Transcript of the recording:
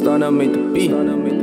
Stunna made the beat.